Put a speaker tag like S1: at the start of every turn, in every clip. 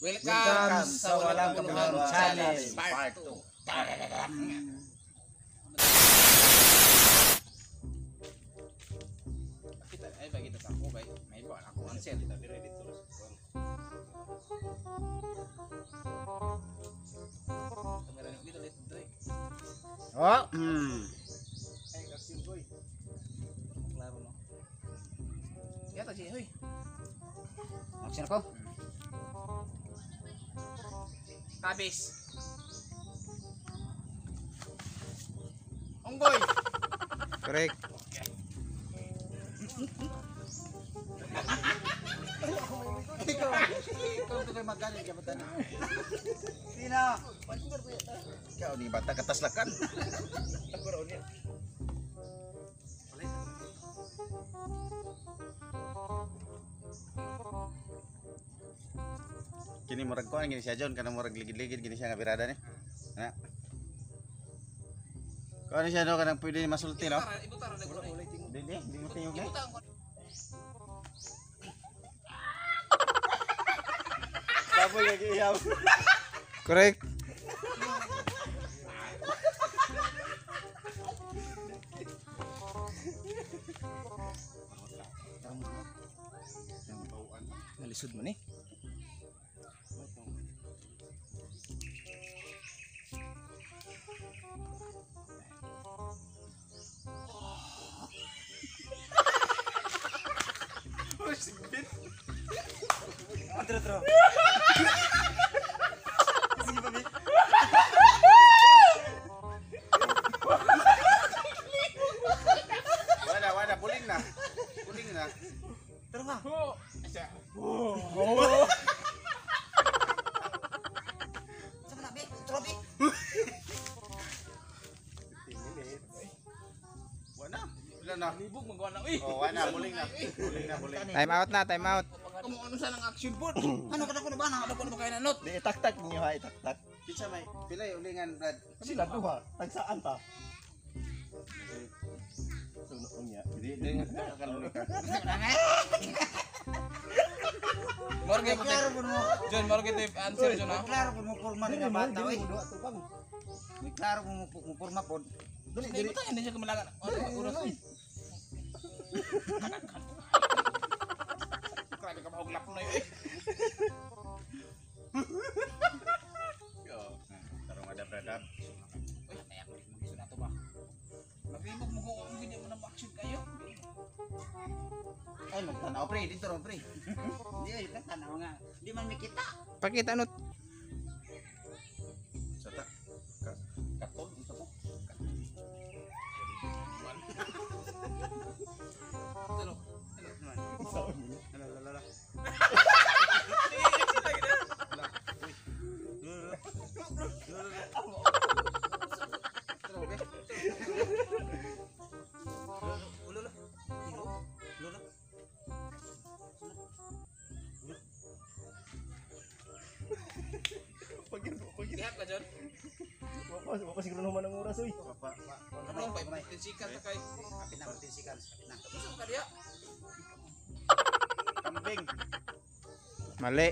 S1: Welcome sa Walang Kabuluhan Channel Part 2. Kita ay bagi kita sa ako kay may ba ako answer kita dire dito. Kamera niyo dito dito dire.
S2: Oh. Hmm.
S1: Ay action boy. Klaro no. Yata si hoy.
S2: Action ako.
S1: Tabis. Onggoy.
S2: Correct.
S1: Ikaw, ikaw kay magaling ka.
S2: Sino?
S1: Ikaw ni bata kataslakan. Ako raw niya.
S2: Kini murag ko gini siya John kana murag ligid-ligid gini siya nga birada ni. Ana. Ko ano siya no kanang pwede masulti no? Dili, di mo tingog ni. Baboy lagi iyaw. Correct.
S1: Nalisod mo ni.
S2: Wala, Wala. Wala na.
S1: Libog magawa na. Uy.
S2: Oh, wala, puling na. Puling na, puling.
S3: Time out na, time out.
S1: Kamo ano sa nang action board?
S4: Ano ka na ko na ba na?
S1: Ano ko na ba kayo na note?
S5: Di itaktak niyo ha, itaktak.
S2: Kinsa may pilay ulingan Brad.
S5: Sila duha, tagsaan ta. Sunog niya.
S2: Di di nga kalulit ka.
S1: Morgan mo
S4: Klaro po mo.
S1: John, morgan to answer John ha.
S4: Klaro po mo porma
S5: Dili
S4: ni
S5: man,
S4: bata,
S5: dili
S4: oy.
S5: mo duha tukang.
S4: May klaro po mo mo porma pod.
S5: Dili
S1: Hindi
S5: dili.
S1: mo tayo hindi siya kamalangan. Ano oras
S3: Pakita no.
S5: Wapa, wapa siguro naman ang oras oy.
S2: Pa pa pa.
S1: Ano pa yung sikat na kay.
S4: Kapit na matisikan. Na.
S1: Gusto ka diya?
S2: Kambing.
S3: Mali.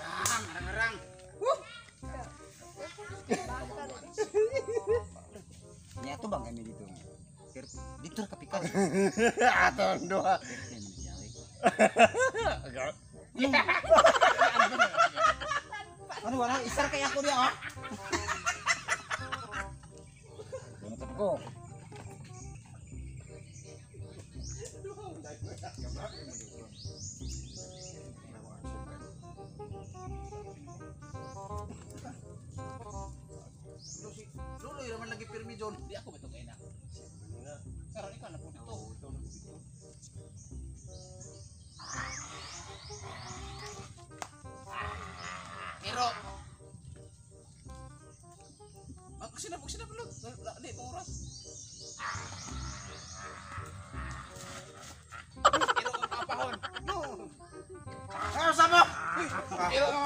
S4: Ah, ngarang-ngarang. Nya to bang kami dito. Pero dito ra kapikas.
S5: Atong duha.
S4: Birthday man siya, oy. Ano wala isar kay ako dia ah. Ko?
S1: Luloy naman lagi pirmi John. Di ako beto kay na. Karon ikaw na po dito. Pero Ako sila po sila pulot. Di pa oras.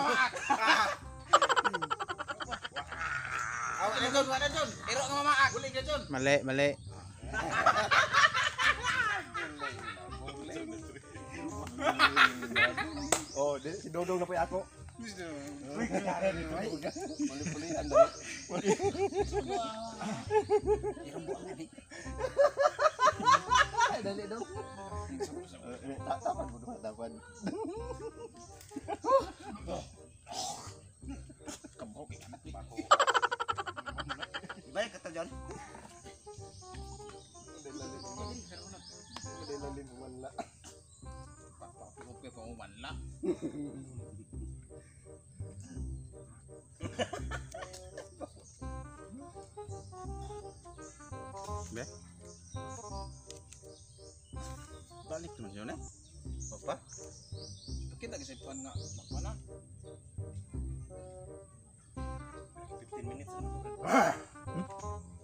S1: Pero ang mamaak.
S2: Awa na John, wala John.
S1: Pero ang mamaak.
S2: Uli ka John.
S3: Mali, mali.
S5: Oh, di, si Dodong na po ako. Mali-pulihan
S4: nga ni.
S5: Dali daw. Eh, ta- Tapan mo duha, tapan.
S1: Kabok eh, anak ni Bako.
S5: Mali-lalim mo man la.
S1: Papapulog ka kung wala.
S2: Be. Balik naman siya na. Papa.
S1: Kita kasi puan nga. Makwana.
S5: 15 minutes na.
S1: Kasi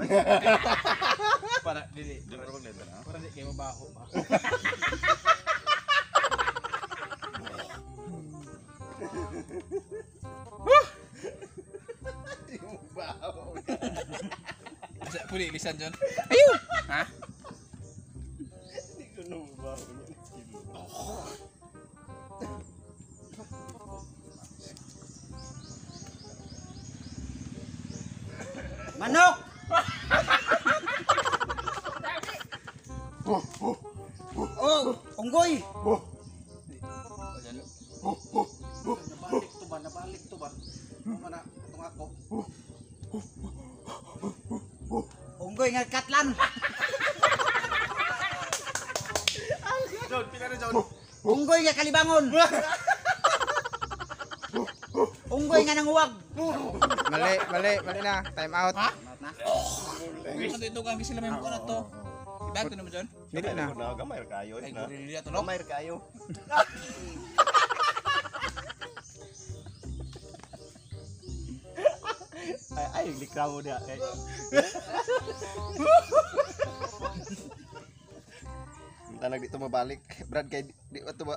S1: Para, dili.
S2: Di ba rin na?
S1: Para di kayo mabaho pa.
S5: Yung baho.
S1: Asa, puli, lisan dyan. Ayun! Ha?
S4: Oh, unggoy!
S1: Nabalik to ba? Nabalik to ba? Ano na? Itong ako.
S4: Unggoy nga katlan!
S2: John, pila na John.
S4: Unggoy nga kalibangon! Unggoy nga nanguwag!
S3: Mali, mali, mali na. Time out.
S1: Ha?
S4: Na?
S1: Ano ito kang sila may mukha na to? Dyan?
S3: Dili na.
S5: Na, gamay ra kayo.
S1: Ay,
S5: na.
S1: gorilya to no?
S5: Gamay ra kayo. ay, ay, likra mo na. Kay. Tanag dito mabalik. Brad, kay di, di ba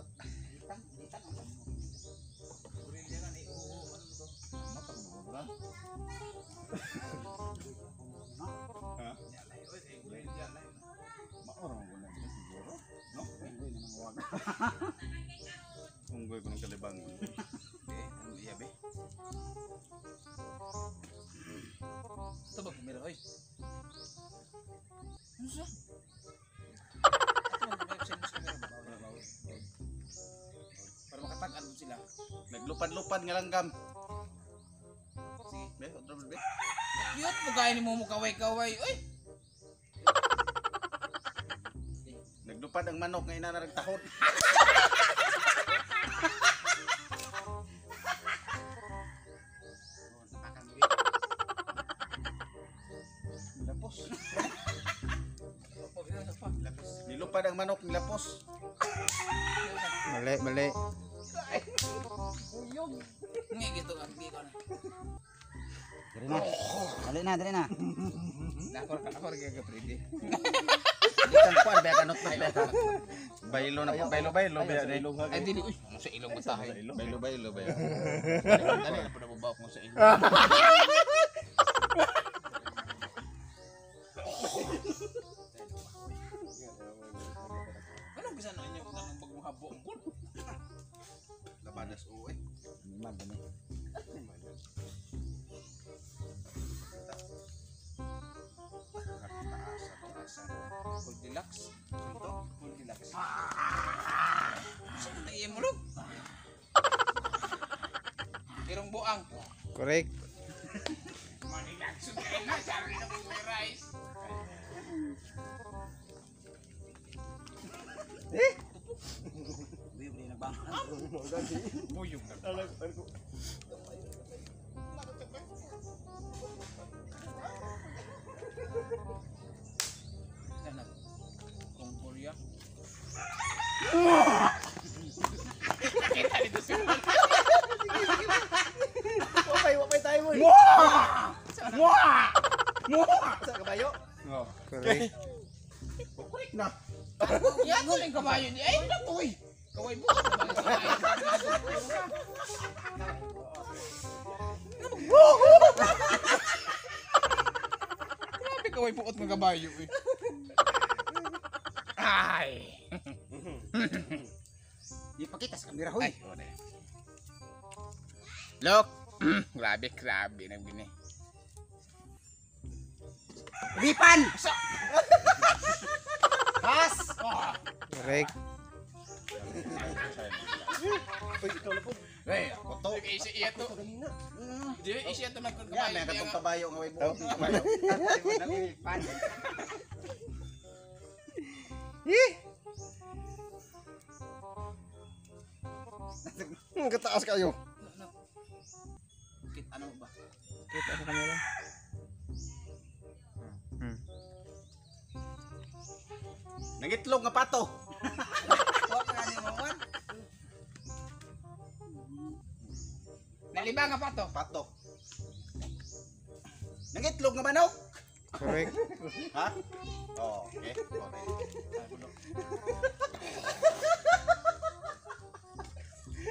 S2: Unggoy ko ng kalibang.
S1: Eh, ano iya be? Ito ba kumira oy? Ano siya? Para makatag-an mo sila.
S2: Naglupad-lupad nga lang gam.
S1: Sige.
S2: Be, otro be.
S1: Cute mo gaya ni mo mo kaway-kaway. Uy!
S2: Naglupad ang manok nga ina na nagtahod.
S1: Lapos.
S2: Nilupad ang manok nilapos.
S3: Mali, mali.
S1: Ngi gitu kan, gitu kan.
S4: Dali na. Dali na, dali na.
S1: Nakor ka, nakor ka pwede.
S2: Ikan kuan be kanot be. Baylo na baylo baylo be
S5: Sa
S2: ni.
S5: ilong ha.
S1: Ay dili uy, ano sa ilong
S5: Sa
S1: matahay.
S5: ilong.
S2: Baylo baylo be.
S1: Dali na pud babaw ko sa ilong. Irong buang.
S3: Correct.
S1: Manilagsun kayo na, sabi na kong may rice.
S4: Uy, uy, nagbang.
S1: Buyong na.
S5: Alag, alag.
S1: Anak. Kung Korea. Kita dito si
S3: Correct.
S2: Correct na.
S1: Yan ko lang kabayo niya. Ay, ko eh. Kaway mo. Grabe kaway puot ng kabayo eh. Ay.
S4: Di pakita sa kamera hoy.
S1: Look. grabe, grabe na gini.
S4: Lipan. Pas.
S3: Correct.
S1: Hey, ako to. Isi iya to. Di isi to ng
S2: Yan, may
S1: kabayo.
S2: katong kabayo nga ng kabayo.
S4: Lipan.
S5: Hmm, kataas kayo.
S2: Nangitlog nga pato.
S4: Wa ka ni mo wan.
S1: Nalibang nga pa to.
S2: Pato. Nangitlog nga manok.
S3: Correct.
S2: Ha? Oh, okay.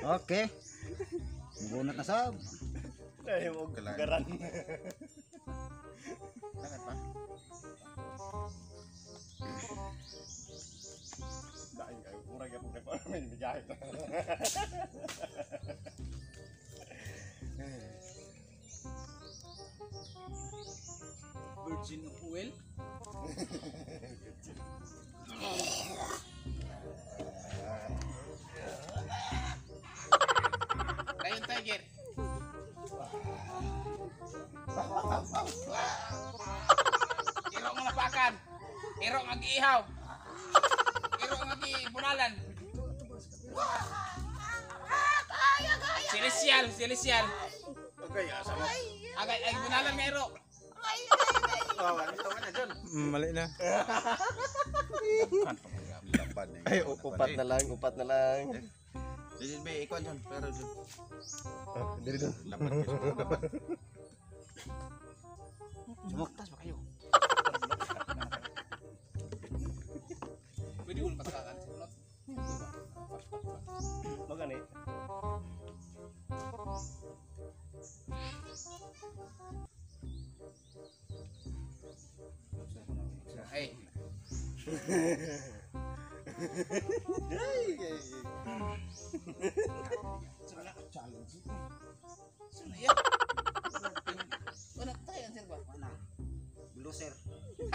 S2: Okay.
S4: Okay. Bunot na sab.
S5: Ay, mo garan. May bigahe.
S1: Virgin oil. Lion tiger. Iro nga napakan. Iro nga giihaw. Iro nga gibunalan. Celestial, celestial.
S2: Okay, asa mo.
S1: Agay ay bunalan nga iro.
S2: Oh, ito na, John.
S3: Mm, Mali na.
S5: Ay, upat na lang, upat na lang.
S2: This is may ikaw, John. Pero.
S5: Oh, dili
S2: ko. Laban.
S4: Sumuktas
S1: sino yan? Wala tayo, sir ba?
S4: Wala.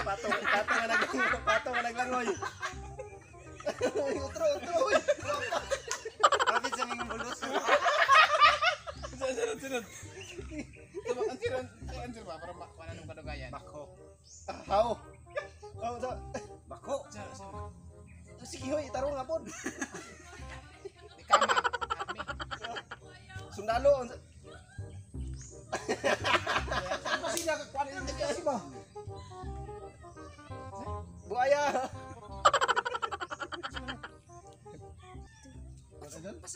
S5: Pato, pato nga naglangoy. Pato nga naglangoy. Utro, utro.
S4: Kapit sa mga loser.
S1: Sunod, sunod. Tuba, ang sir, ang? Para ma- wala nung kadugayan.
S4: Bako.
S5: Ah? How
S1: Di kama. Army.
S5: Sundalo. ang-
S1: Kasi nakakuha ng kasi ba?
S5: Buaya.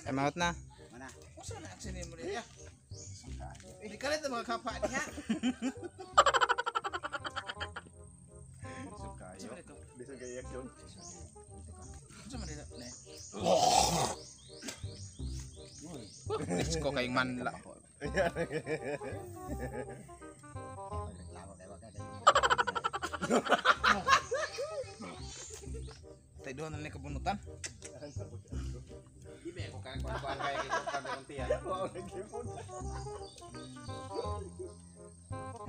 S3: Time out na.
S4: Mana?
S1: Kung saan na action mo rin? Ka rin mga kapa niya. Manla.
S4: Kayo.
S1: Tayo doon na kabunutan.
S2: Di ba ako kaya ito kan ng tiyan.
S5: Wow, nag-ipon.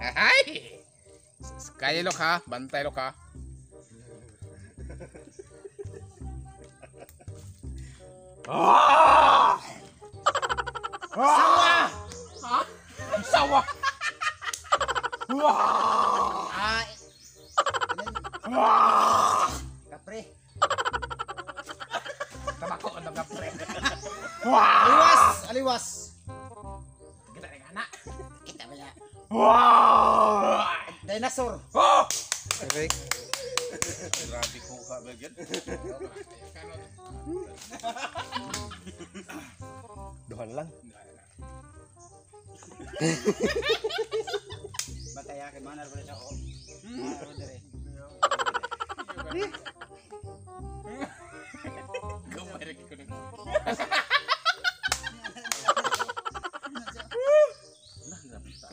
S1: Hay! Kaya lo ka, bantay lo ka. Sawa! Ha? Sawa!
S4: Ah. Kapre.
S1: Tabako ang nagapre.
S4: Aliwas, aliwas.
S1: Kita rin anak.
S4: Kita ba niya? Dinosaur.
S3: Correct.
S2: Grabe ko ka ba yan?
S5: Lang.
S4: Bataya kay mana ba siya oh. Mana ba dire?
S1: Gamay rin ko na.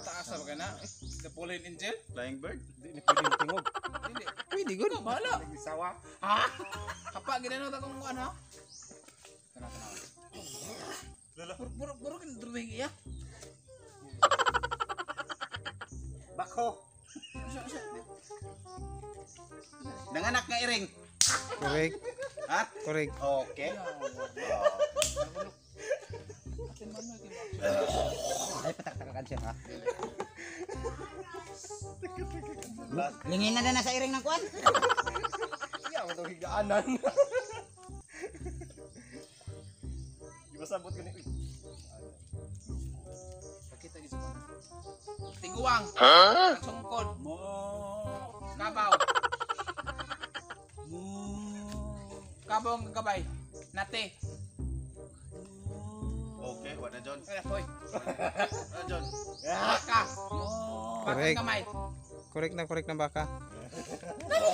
S1: Taas ba ka? The Pauline Angel?
S2: Flying bird?
S5: Hindi pwedeng tingog.
S1: Hindi. Pwede ko na, bahala.
S5: Nagbisawa.
S1: Ha? Kapa, ginanong akong ano? Kana, kana.
S5: Lala.
S1: Buro, kinadruling iya.
S4: Bako. Nanganak nga iring.
S3: Correct.
S4: Ha?
S3: Correct.
S4: Okay. Ay, patak-takakan siya ha. Lingin na na nasa iring ng kuwan.
S5: Iya, mo itong higaanan. Di ba sabot ko ni...
S1: mo. Tiguang. Ang sungkod.
S4: Mo.
S1: Kabaw. Kabaw ang gabay. Nate.
S2: Okay, wala John.
S1: Wala, hoy.
S2: Wala John.
S1: Baka. Baka
S3: Correct.
S1: kamay.
S3: Correct na correct na baka.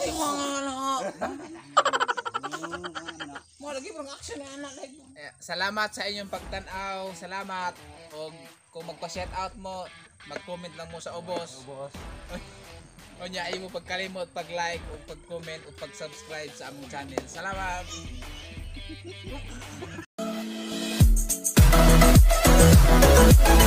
S1: Tiguang ano. Mo lagi parang action na anak like. Eh, Salamat sa inyong pagtanaw. Salamat. Og kung magpa-shout out mo, mag-comment lang mo sa ubos.
S5: Ubos.
S1: o niya ay mo pagkalimot pag-like o pag-comment o pag-subscribe sa among channel. Salamat.